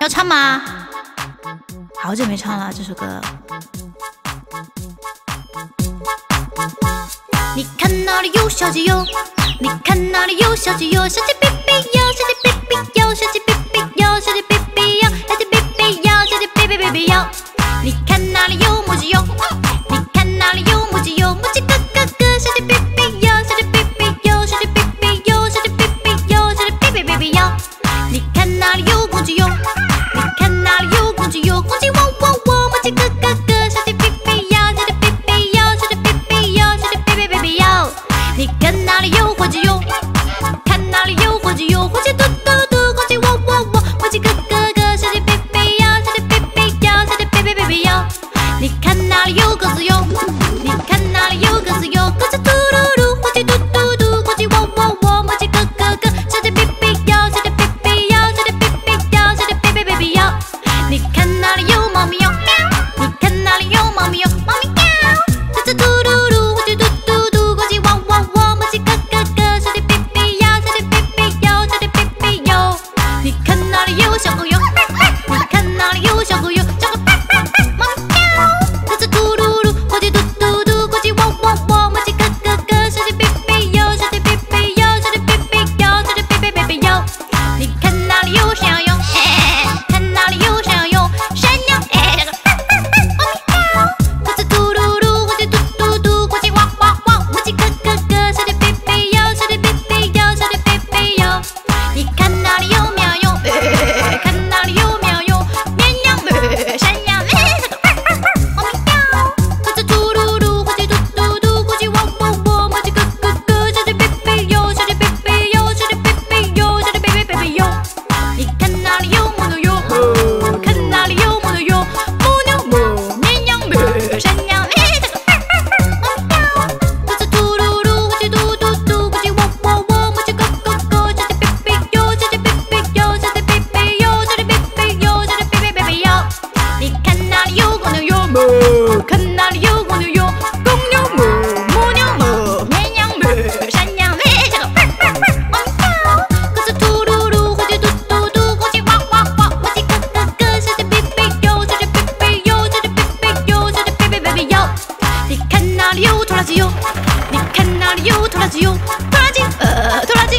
要唱吗？好久没唱了这首歌。你看哪里有小鸡哟？你看哪里有小鸡哟？小鸡哔哔哟，小鸡哔哔哟，小鸡哔哔哟，小鸡哔哔哟，小鸡哔哔哟，小鸡哔哔哔哔哟。你看哪里有母鸡哟？公，你看哪里有公鸡哟，公鸡喔喔喔，母鸡咯咯。哪里有拖拉机哟你看哪里有拖拉机哟拖拉机呃拖拉机